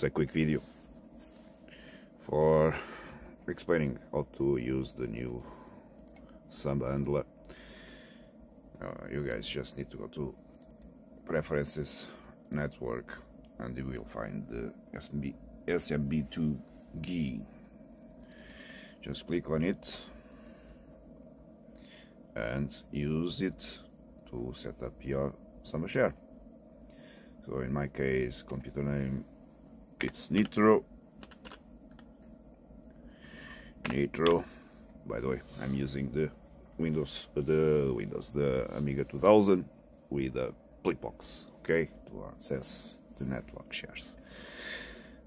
it's a quick video for explaining how to use the new Samba handler. Uh, you guys just need to go to preferences network and you will find the SMB, SMB2 GUI just click on it and use it to set up your Samba share. So in my case computer name it's Nitro. Nitro. By the way I'm using the Windows the Windows the Amiga 2000 with a box okay to access the network shares.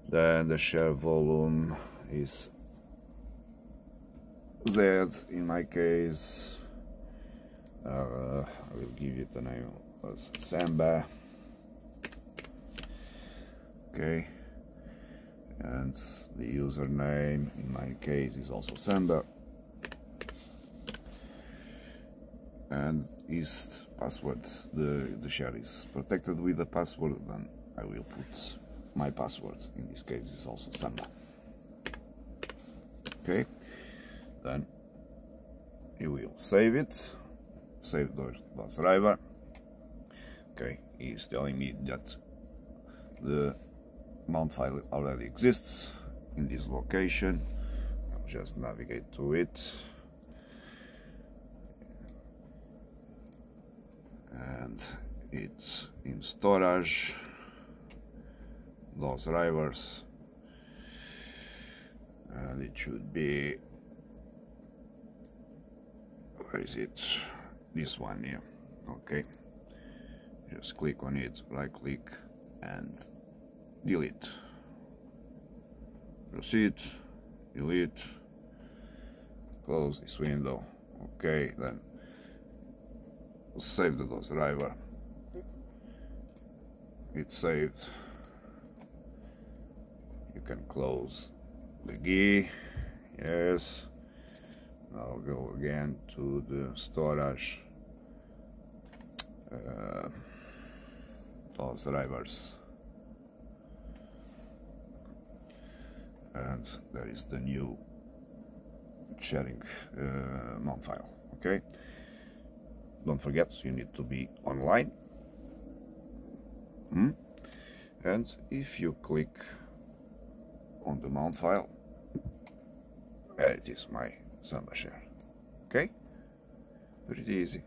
Then the share volume is Z in my case. Uh, I will give it the name as Samba okay and the username in my case is also Samba and is password the the share is protected with a password then I will put my password. In this case is also Samba okay. Then you will save it. Save the driver. Okay. He's telling me that the mount file already exists in this location. I'll just navigate to it. And it's in storage. DOS drivers. And it should be where is it? This one here. Okay. Just click on it right click and delete proceed. Delete close this window. Okay then. Save the DOS driver. It's saved. You can close the GUI yes. I'll go again to the storage uh, DOS drivers and there is the new sharing uh, mount file okay? Don't forget you need to be online. Hmm? and if you click on the mount file there it is my Samba share okay? Pretty easy